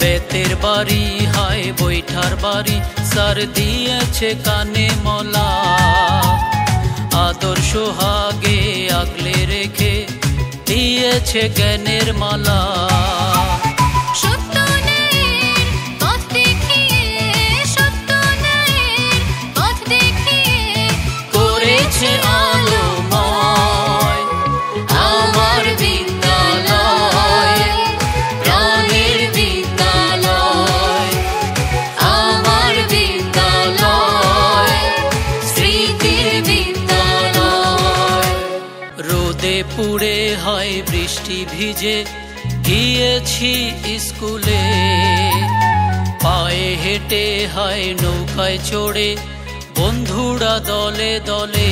বেতের বাড়ি বৈঠার বাড়ি, সার দিয়েছে কানে মলা। আদর্শ হাগে আগলে রেখে দিয়েছে জ্ঞানের মালা। রোদে পুড়ে হয় বৃষ্টি ভিজে। গিয়েছি স্কুলে। পায়ে হেঁটে হয় নৌকায় চড়ে। বন্ধুরা দলে দলে